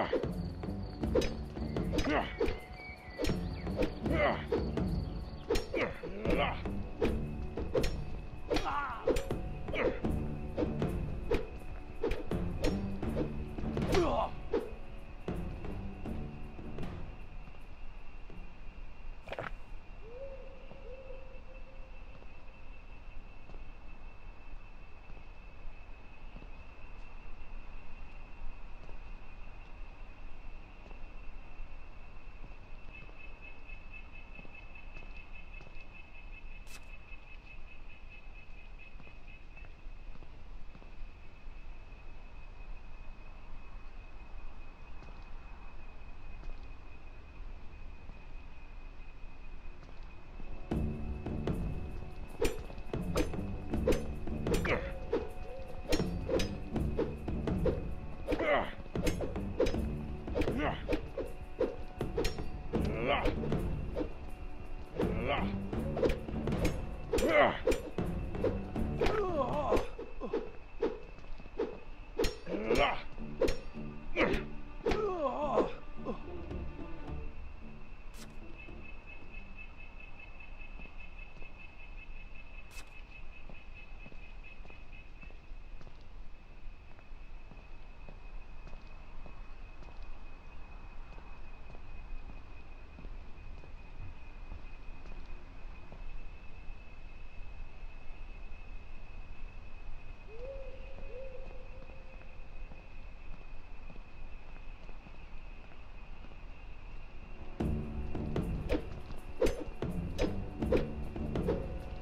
Yeah.